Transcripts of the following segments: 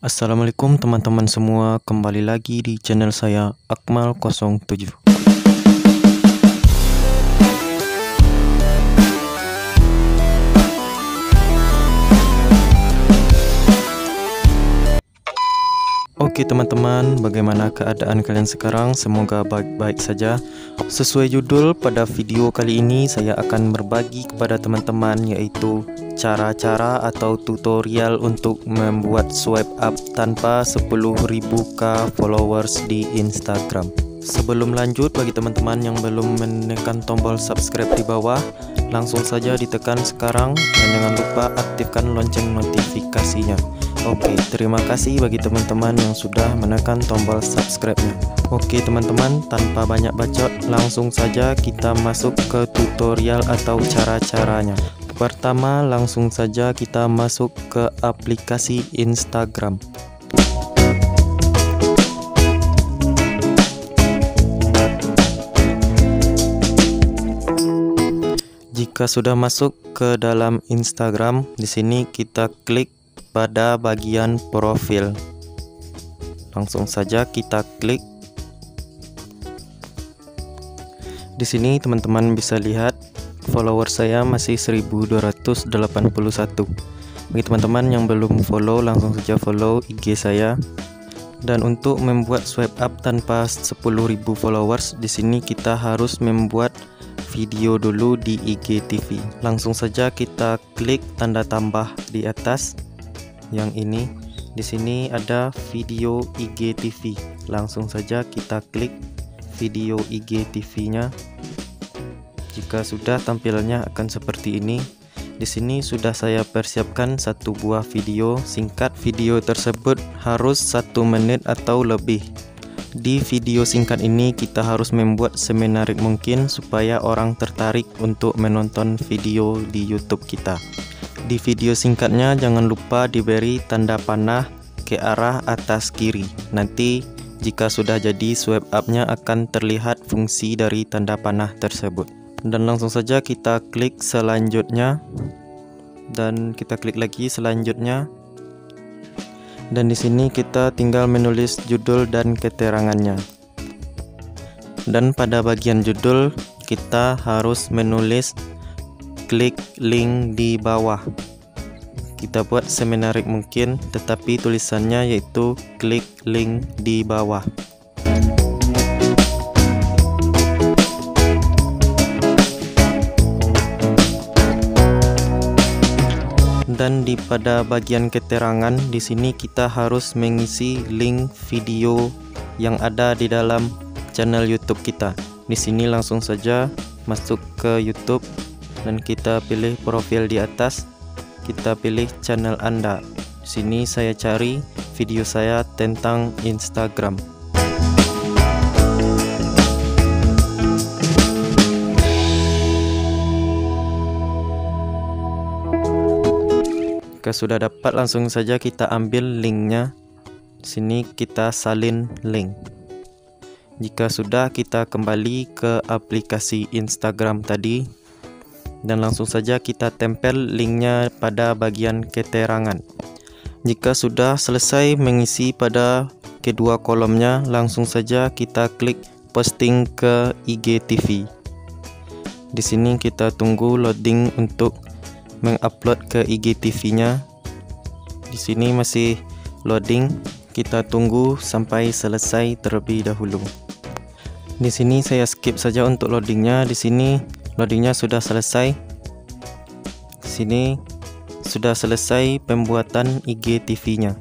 Assalamualaikum teman-teman semua, kembali lagi di channel saya Akmal07. Oke teman-teman, bagaimana keadaan kalian sekarang? Semoga baik-baik saja. Sesuai judul pada video kali ini, saya akan berbagi kepada teman-teman yaitu cara-cara atau tutorial untuk membuat swipe up tanpa 10.000k followers di Instagram. Sebelum lanjut, bagi teman-teman yang belum menekan tombol subscribe di bawah, langsung saja ditekan sekarang dan jangan lupa aktifkan lonceng notifikasinya. Oke, terima kasih bagi teman-teman yang sudah menekan tombol subscribe-nya. Oke teman-teman, tanpa banyak bacot, langsung saja kita masuk ke tutorial atau cara-caranya. Pertama, langsung saja kita masuk ke aplikasi Instagram. Jika sudah masuk ke dalam Instagram, di sini kita klik pada bagian profil. Langsung saja kita klik. Di sini teman-teman bisa lihat follower saya masih 1281. Bagi teman-teman yang belum follow langsung saja follow IG saya. Dan untuk membuat swipe up tanpa 10.000 followers, di sini kita harus membuat video dulu di IGTV. Langsung saja kita klik tanda tambah di atas yang ini di sini ada video IGTV langsung saja kita klik video IGTV nya jika sudah tampilannya akan seperti ini. Di sini sudah saya persiapkan satu buah video. Singkat video tersebut harus satu menit atau lebih. Di video singkat ini kita harus membuat semenarik mungkin supaya orang tertarik untuk menonton video di YouTube kita di video singkatnya jangan lupa diberi tanda panah ke arah atas kiri. Nanti jika sudah jadi swipe up-nya akan terlihat fungsi dari tanda panah tersebut. Dan langsung saja kita klik selanjutnya. Dan kita klik lagi selanjutnya. Dan di sini kita tinggal menulis judul dan keterangannya. Dan pada bagian judul kita harus menulis klik link di bawah. Kita buat semenarik mungkin tetapi tulisannya yaitu klik link di bawah. Dan di pada bagian keterangan di sini kita harus mengisi link video yang ada di dalam channel YouTube kita. Di sini langsung saja masuk ke YouTube dan kita pilih profil di atas. Kita pilih channel anda. Sini saya cari video saya tentang Instagram. Jika sudah dapat langsung saja kita ambil linknya. Sini kita salin link. Jika sudah kita kembali ke aplikasi Instagram tadi dan langsung saja kita tempel linknya pada bagian keterangan. Jika sudah selesai mengisi pada kedua kolomnya, langsung saja kita klik posting ke IGTV. Di sini kita tunggu loading untuk mengupload ke IGTV-nya. Di sini masih loading, kita tunggu sampai selesai terlebih dahulu. Di sini saya skip saja untuk loadingnya. Di sini loadingnya sudah selesai. Sini sudah selesai pembuatan IGTV nya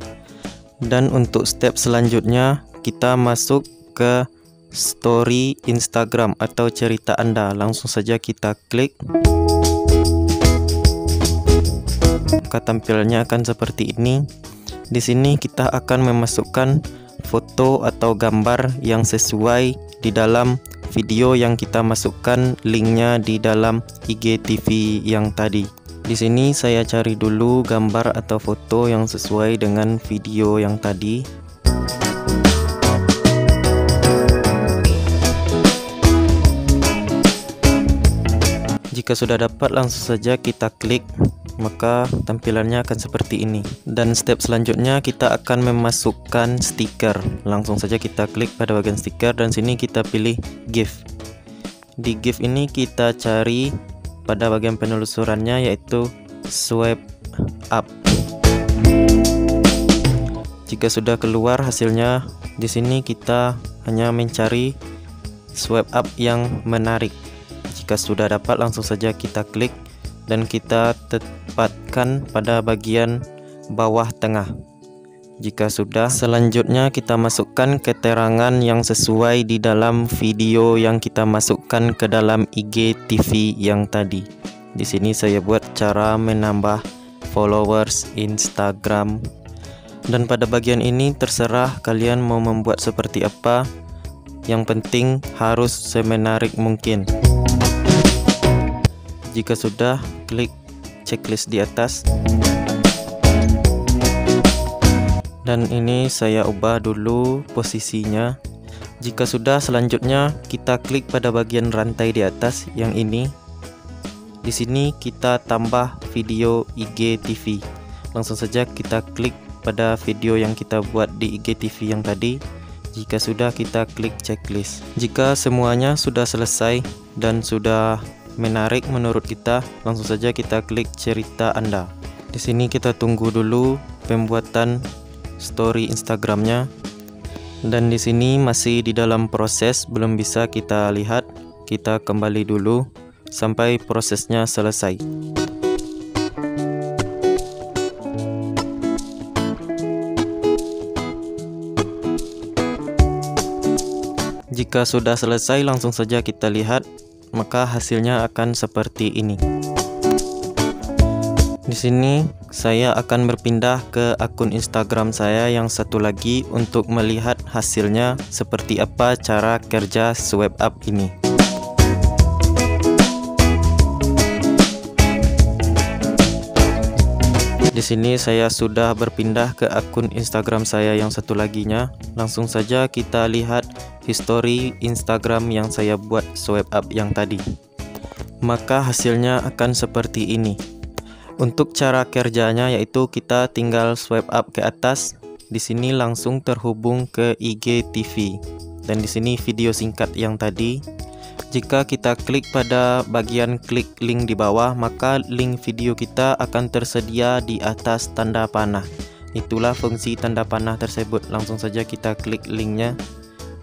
dan untuk step selanjutnya kita masuk ke story Instagram atau cerita anda. Langsung saja kita klik. Maka tampilannya akan seperti ini. Di sini kita akan memasukkan foto atau gambar yang sesuai di dalam video yang kita masukkan linknya di dalam IGTV yang tadi. Di sini saya cari dulu gambar atau foto yang sesuai dengan video yang tadi. Jika sudah dapat langsung saja kita klik maka tampilannya akan seperti ini. Dan step selanjutnya kita akan memasukkan stiker. Langsung saja kita klik pada bagian stiker dan sini kita pilih GIF. Di GIF ini kita cari pada bagian penelusurannya yaitu swipe up. Jika sudah keluar hasilnya di sini kita hanya mencari swipe up yang menarik. Jika sudah dapat langsung saja kita klik dan kita tepatkan pada bagian bawah tengah. Jika sudah selanjutnya kita masukkan keterangan yang sesuai di dalam video yang kita masukkan ke dalam IGTV yang tadi. Di sini saya buat cara menambah followers Instagram. Dan pada bagian ini terserah kalian mau membuat seperti apa. Yang penting harus semenarik mungkin. Jika sudah, klik checklist di atas. Dan ini saya ubah dulu posisinya. Jika sudah, selanjutnya kita klik pada bagian rantai di atas yang ini. Di sini kita tambah video IGTV. Langsung saja kita klik pada video yang kita buat di IGTV yang tadi. Jika sudah, kita klik checklist. Jika semuanya sudah selesai dan sudah menarik menurut kita, langsung saja kita klik cerita Anda. Di sini kita tunggu dulu pembuatan story Instagramnya. Dan di sini masih di dalam proses, belum bisa kita lihat. Kita kembali dulu sampai prosesnya selesai. Jika sudah selesai, langsung saja kita lihat maka hasilnya akan seperti ini. Di sini saya akan berpindah ke akun Instagram saya yang satu lagi untuk melihat hasilnya seperti apa cara kerja swipe up ini. Sini saya sudah berpindah ke akun Instagram saya yang satu laginya. Langsung saja kita lihat history Instagram yang saya buat swipe up yang tadi. Maka hasilnya akan seperti ini. Untuk cara kerjanya yaitu kita tinggal swipe up ke atas. Di sini langsung terhubung ke IGTV. Dan di sini video singkat yang tadi jika kita klik pada bagian klik link di bawah, maka link video kita akan tersedia di atas tanda panah. Itulah fungsi tanda panah tersebut. Langsung saja kita klik linknya.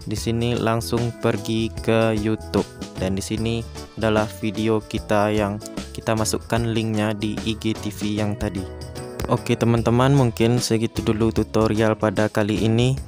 Di sini langsung pergi ke YouTube dan di sini adalah video kita yang kita masukkan linknya di IGTV yang tadi. Oke teman-teman, mungkin segitu dulu tutorial pada kali ini.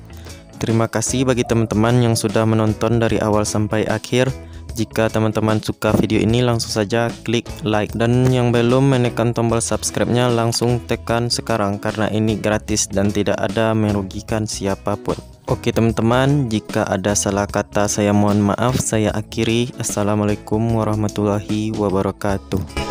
Terima kasih bagi teman-teman yang sudah menonton dari awal sampai akhir. Jika teman-teman suka video ini langsung saja klik like dan yang belum menekan tombol subscribe-nya langsung tekan sekarang karena ini gratis dan tidak ada merugikan siapa pun. Oke teman-teman, jika ada salah kata saya mohon maaf, saya akhiri. Assalamualaikum warahmatullahi wabarakatuh.